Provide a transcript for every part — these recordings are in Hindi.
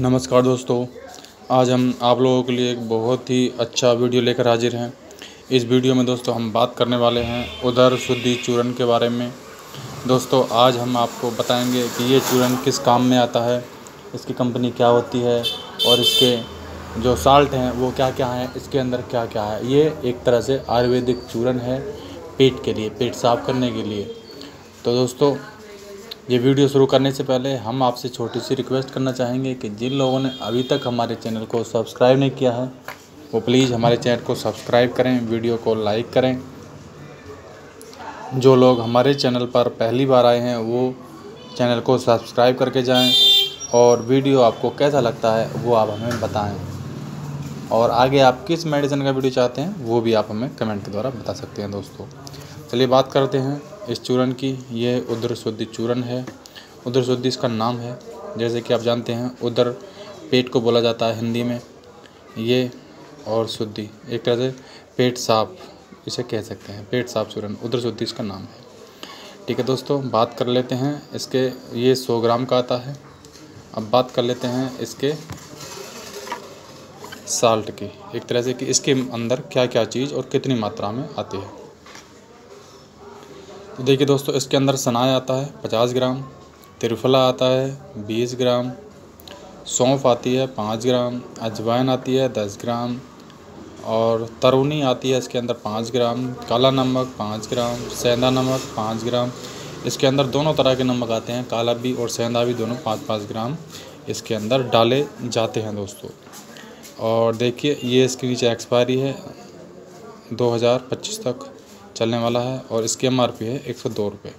नमस्कार दोस्तों। आज हम आप लोगों के लिए एक बहुत ही अच्छा वीडियो लेकर हाजिर हैं। इस वीडियो में दोस्तों हम बात करने वाले हैं उधर शुद्धि चूरन के बारे में। दोस्तों, आज हम आपको बताएँगे कि ये चूरन किस काम में आता है, इसकी कंपनी क्या होती है और इसके जो साल्ट हैं वो क्या क्या हैं, इसके अंदर क्या क्या है। ये एक तरह से आयुर्वेदिक चूरन है पेट के लिए, पेट साफ़ करने के लिए। तो दोस्तों ये वीडियो शुरू करने से पहले हम आपसे छोटी सी रिक्वेस्ट करना चाहेंगे कि जिन लोगों ने अभी तक हमारे चैनल को सब्सक्राइब नहीं किया है, वो प्लीज़ हमारे चैनल को सब्सक्राइब करें, वीडियो को लाइक करें। जो लोग हमारे चैनल पर पहली बार आए हैं, वो चैनल को सब्सक्राइब करके जाएँ और वीडियो आपको कैसा लगता है, वो आप हमें बताएँ। और आगे आप किस मेडिसिन का वीडियो चाहते हैं, वो भी आप हमें कमेंट के द्वारा बता सकते हैं दोस्तों। चलिए बात करते हैं। इस चूर्ण की, ये उदर शुद्धि चूर्ण है। उदर शुद्धि इसका नाम है। जैसे कि आप जानते हैं, उदर पेट को बोला जाता है हिंदी में। ये और शुद्धि, एक तरह से पेट साफ़, इसे कह सकते हैं, पेट साफ़ चूर्ण उदर शुद्धि इसका नाम है। ठीक है दोस्तों, बात कर लेते हैं इसके, ये सौ ग्राम का आता है। अब बात कर लेते हैं इसके साल्ट की, एक तरह से कि इसके अंदर क्या क्या चीज़ और कितनी मात्रा में आती है। तो देखिए दोस्तों, इसके अंदर सनाय आता है पचास ग्राम, त्रिफला आता है बीस ग्राम, सौंफ आती है पाँच ग्राम, अजवाइन आती है दस ग्राम और तरूनी आती है इसके अंदर पाँच ग्राम, काला नमक पाँच ग्राम, सेंधा नमक पाँच ग्राम। इसके अंदर दोनों तरह के नमक आते हैं, काला भी और सेंधा भी दोनों पाँच पाँच ग्राम इसके अंदर डाले जाते हैं दोस्तों। और देखिए, ये इसके नीचे एक्सपायरी है 2025 तक। चलने वाला है और इसकी एमआरपी है एक सौ दो रुपये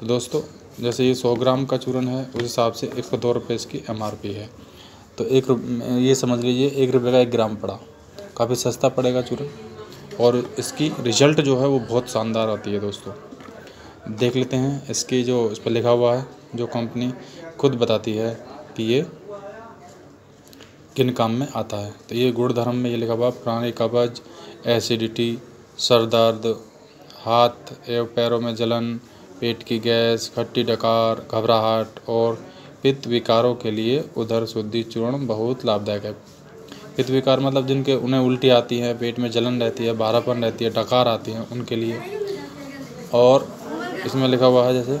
तो दोस्तों, जैसे ये सौ ग्राम का चूरन है, उस हिसाब से एक सौ दो रुपये इसकी एमआरपी है। तो एक ये समझ लीजिए, एक रुपये का एक ग्राम पड़ा। काफ़ी सस्ता पड़ेगा चूरन। और इसकी रिज़ल्ट जो है, वो बहुत शानदार आती है दोस्तों। देख लेते हैं, इसकी जो, इस पर लिखा हुआ है, जो कंपनी खुद बताती है कि ये किन काम में आता है। तो ये गुड़ धर्म में ये लिखा हुआ पुरानी कब्ज एसिडिटी सर दर्द, हाथ एवं पैरों में जलन, पेट की गैस, खट्टी डकार, घबराहट और पित्त विकारों के लिए उधर शुद्धि चूर्ण बहुत लाभदायक है। पित्त विकार मतलब जिनके उन्हें उल्टी आती है, पेट में जलन रहती है बारापन रहती है, डकार आती है उनके लिए। और इसमें लिखा हुआ है जैसे,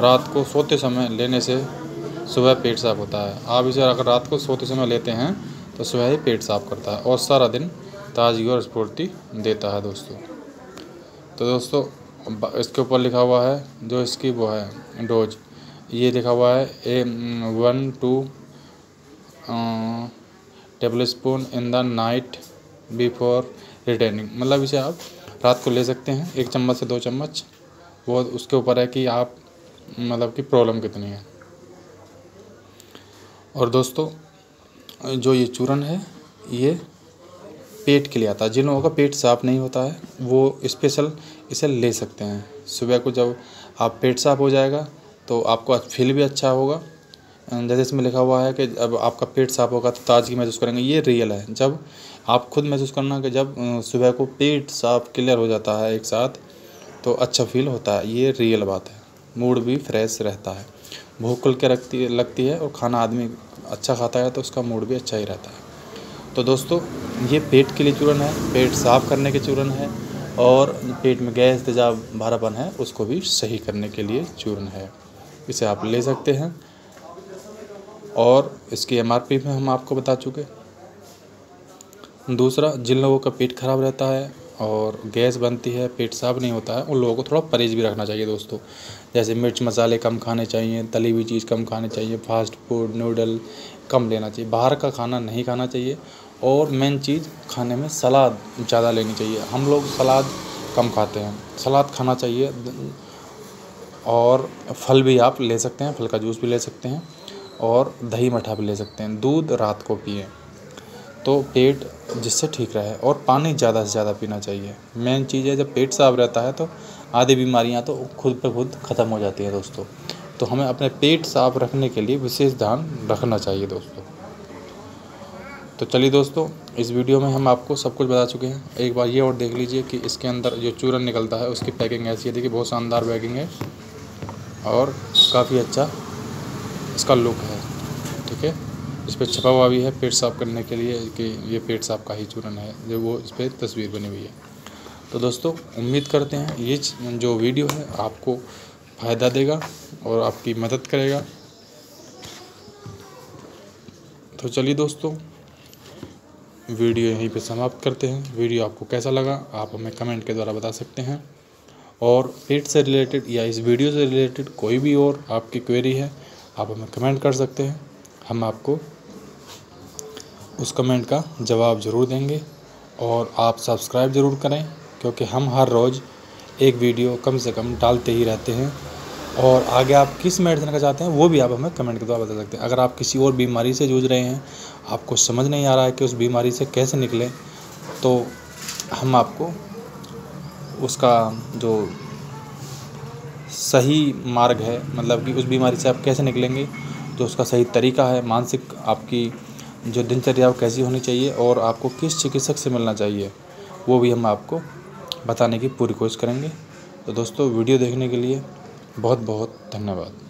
रात को सोते समय लेने से सुबह पेट साफ़ होता है। आप इसे अगर रात को सोते समय लेते हैं तो सुबह ही पेट साफ़ करता है और सारा दिन ताजगी और स्फूर्ति देता है दोस्तों। तो दोस्तों इसके ऊपर लिखा हुआ है, जो इसकी वो है, डोज। ये लिखा हुआ है, a one, two tablespoon in the night before returning. मतलब इसे आप रात को ले सकते हैं, एक चम्मच से दो चम्मच। वो उसके ऊपर है कि आप मतलब कि प्रॉब्लम कितनी है। और दोस्तों, जो ये चूरन है, ये पेट के लिए आता है। जिन लोगों का पेट साफ़ नहीं होता है, वो स्पेशल इसे ले सकते हैं। सुबह को जब आप पेट साफ़ हो जाएगा तो आपको फील भी अच्छा होगा। जैसे इसमें लिखा हुआ है कि जब आपका पेट साफ़ होगा तो ताजगी महसूस करेंगे। ये रियल है। जब आप खुद महसूस करना कि जब सुबह को पेट साफ़ क्लियर हो जाता है एक साथ तो अच्छा फील होता है। ये रियल बात है। मूड भी फ्रेश रहता है। भूख खुल के रखती लगती है और खाना आदमी अच्छा खाता है तो उसका मूड भी अच्छा ही रहता है। तो दोस्तों, ये पेट के लिए चूर्ण है, पेट साफ़ करने के चूर्ण है और पेट में गैस तेजाब भारापन है, उसको भी सही करने के लिए चूर्ण है। इसे आप ले सकते हैं और इसकी एमआरपी में हम आपको बता चुके दूसरा, जिन लोगों का पेट खराब रहता है और गैस बनती है, पेट साफ़ नहीं होता है, उन लोगों को थोड़ा परहेज भी रखना चाहिए दोस्तों। जैसे मिर्च मसाले कम खाने चाहिए, तली हुई चीज़ कम खाने चाहिए, फास्ट फ़ूड, नूडल कम लेना चाहिए, बाहर का खाना नहीं खाना चाहिए और मेन चीज़ खाने में सलाद ज़्यादा लेनी चाहिए। हम लोग सलाद कम खाते हैं। सलाद खाना चाहिए। और फल भी आप ले सकते हैं, फल का जूस भी ले सकते हैं और दही मठा भी ले सकते हैं। दूध रात को पिए तो पेट जिससे ठीक रहे और पानी ज़्यादा से ज़्यादा पीना चाहिए। मेन चीज़ है, जब पेट साफ़ रहता है तो आधी बीमारियाँ तो खुद पे खुद ख़त्म हो जाती हैं दोस्तों। तो हमें अपने पेट साफ़ रखने के लिए विशेष ध्यान रखना चाहिए दोस्तों। तो चलिए दोस्तों, इस वीडियो में हम आपको सब कुछ बता चुके हैं। एक बार ये और देख लीजिए कि इसके अंदर जो चूरन निकलता है, उसकी पैकिंग ऐसी है। देखिए, बहुत शानदार पैकिंग है और काफ़ी अच्छा इसका लुक है। ठीक है? इस पर छपा हुआ भी है पेट साफ़ करने के लिए कि ये पेट साफ़ का ही चूरन है, जो वो इस पर तस्वीर बनी हुई है। तो दोस्तों, उम्मीद करते हैं ये जो वीडियो है, आपको फ़ायदा देगा और आपकी मदद करेगा। तो चलिए दोस्तों वीडियो यहीं पे समाप्त करते हैं। वीडियो आपको कैसा लगा, आप हमें कमेंट के द्वारा बता सकते हैं। और पेट से रिलेटेड या इस वीडियो से रिलेटेड कोई भी और आपकी क्वेरी है, आप हमें कमेंट कर सकते हैं। हम आपको उस कमेंट का जवाब ज़रूर देंगे और आप सब्सक्राइब ज़रूर करें, क्योंकि हम हर रोज़ एक वीडियो कम से कम डालते ही रहते हैं। और आगे आप किस मेडिसिन का चाहते हैं, वो भी आप हमें कमेंट के द्वारा बता सकते हैं। अगर आप किसी और बीमारी से जूझ रहे हैं, आपको समझ नहीं आ रहा है कि उस बीमारी से कैसे निकलें तो हम आपको उसका जो सही मार्ग है मतलब कि उस बीमारी से आप कैसे निकलेंगे, जो उसका सही तरीका है, मानसिक आपकी जो दिनचर्या कैसी होनी चाहिए और आपको किस चिकित्सक से मिलना चाहिए, वो भी हम आपको बताने की पूरी कोशिश करेंगे। तो दोस्तों, वीडियो देखने के लिए बहुत बहुत धन्यवाद।